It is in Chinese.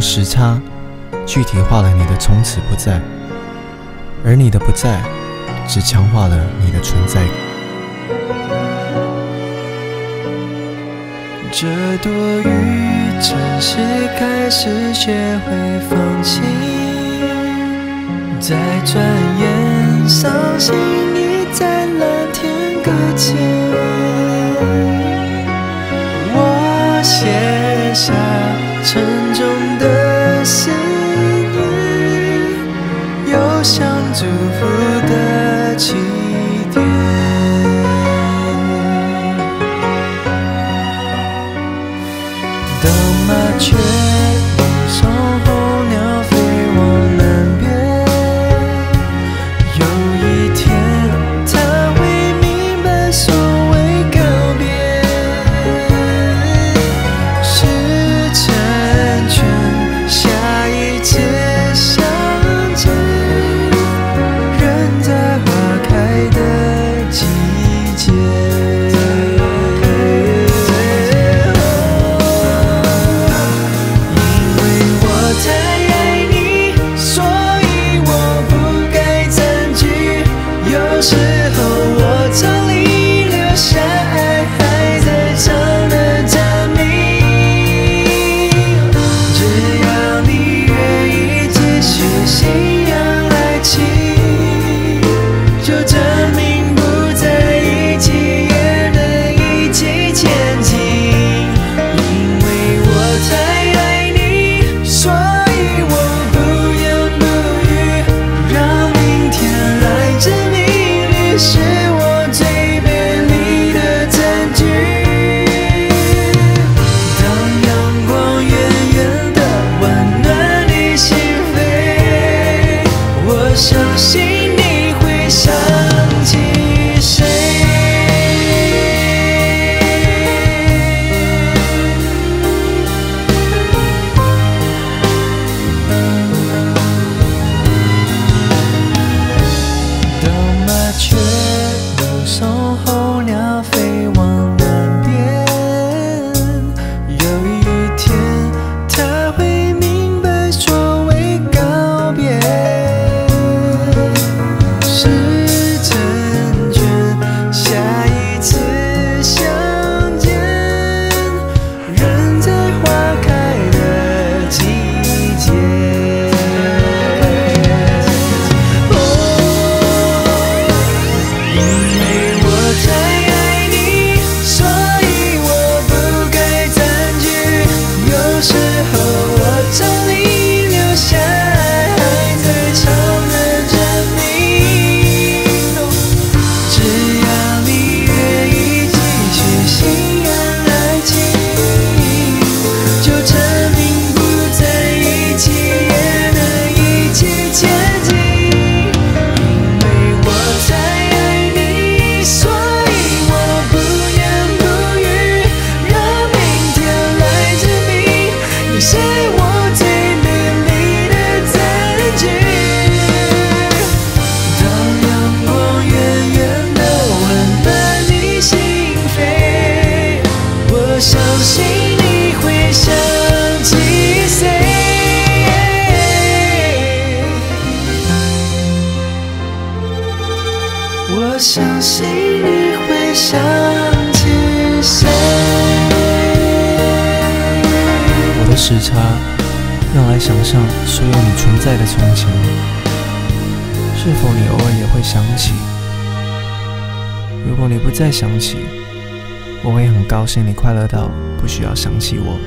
时差具体化了你的从此不在。而你的不在只强化了你的存在。这多雨城市开始学会放弃再转眼伤心已在蓝天搁浅。to 小心我相信你会想起谁。我的时差，用来想象所有你存在的从前。是否你偶尔也会想起？如果你不再想起，我会很高兴你快乐到不需要想起我。